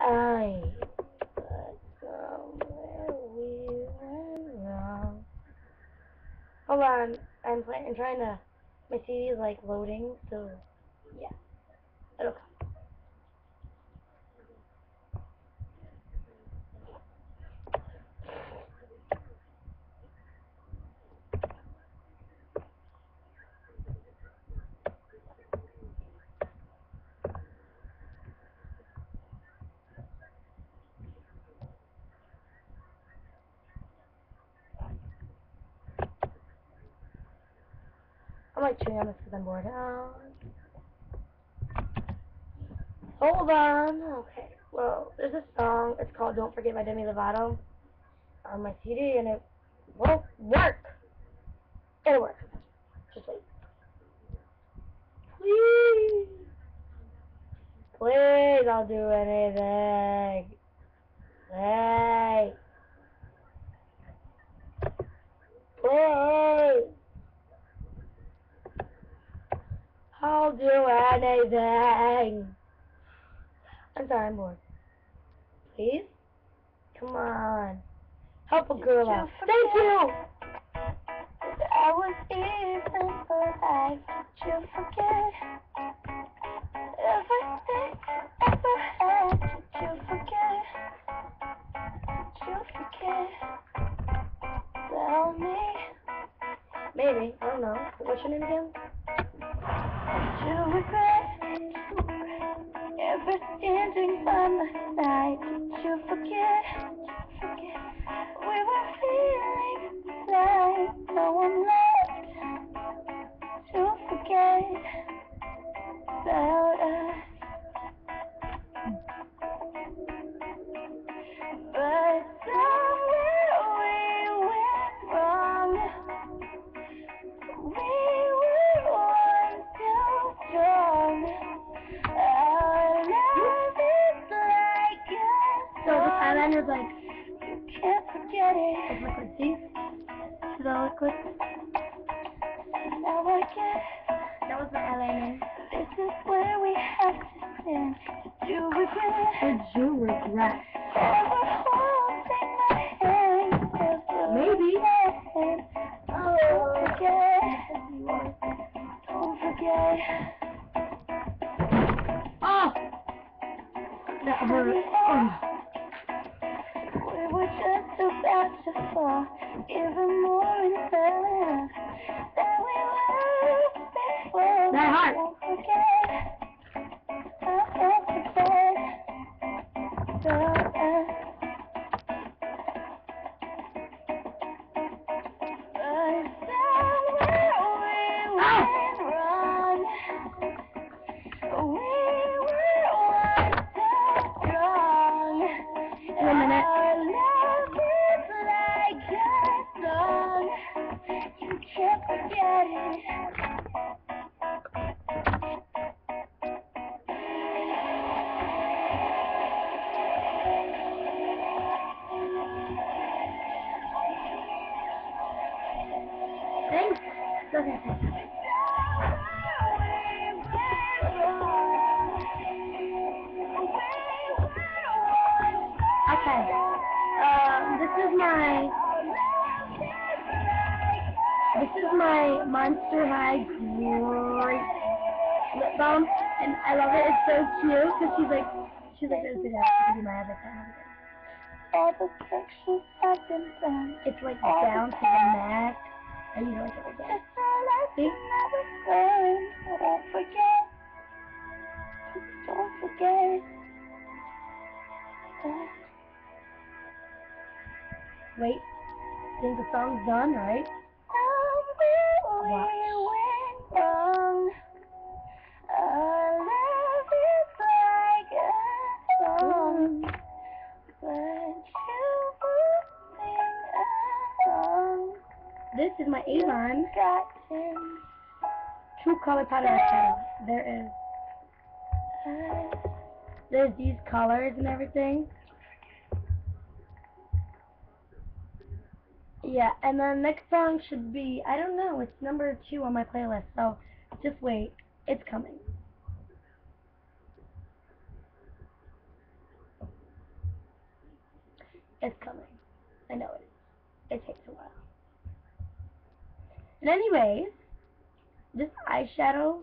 I we. Hold on, I'm. I'm trying to. My CD is like loading, so yeah, it'll come. Like chewing on this because I'm bored. Um, hold on. Okay. Well, there's a song. It's called "Don't Forget" by Demi Lovato on my CD, and it won't work. It'll work. Just wait. Please. Please, I'll do anything. Hey. Please. I'll do anything. I'm sorry, I'm bored. Please? Come on. Help a girl out. Thank you! I was even alive. Did you forget ever standing by my side? Did you forget? Forget we were feeling like no one left to forget about Song. like, can't forget it's it. liquid. See? See the liquid? Now I guess That was the eyeliner. this is where we have to stand. Did you regret Did you regret? ever holding my hand? Ever Maybe. Don't forget. Don't forget. Oh! That hurt. Oh. To fall even more in love than we were before. That hurt. Don't forget. Don't forget. Forget it. Thanks. Okay. Um, this is my my Monster High great lip balm, and I love it. It's so cute because she's like she's like this. She could be my avatar. All the pictures have been done. It's like down to the neck. I use it like. It's all See? Don't forget. Don't forget. that Wait. Think the song's done, right? Somewhere we wrong. Our love is like song, but you sing along. This is my Avon True Color Powder Eyeshadow. There is there's these colors and everything. Yeah, and then next song should be I don't know, it's number two on my playlist, so just wait. It's coming. It's coming. I know it is. It takes a while. And anyways, this eyeshadow,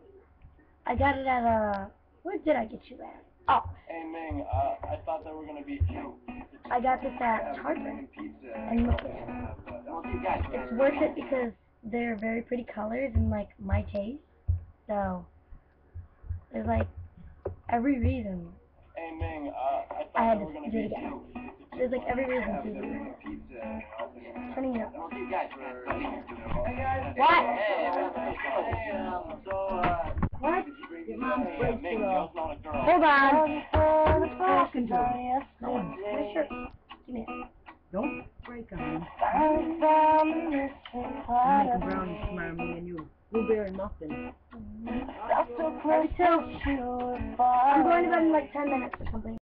I got it at a. Where did I get you at? Oh, Hey Ming, uh, I thought there were gonna be two. I got this at Target. And look at it. It's worth it because they're very pretty colors and like my taste. So there's like every reason. Hey Ming, uh, I I had to do it again. There's like every reason to do it. Turning it up. What? What? Your mom's hey, Ming, Joe's not a girl. Hold on. Talking to No one. From this making brownies tomorrow, me and you. Blueberry muffin. I'm going to bed in like 10 minutes or something.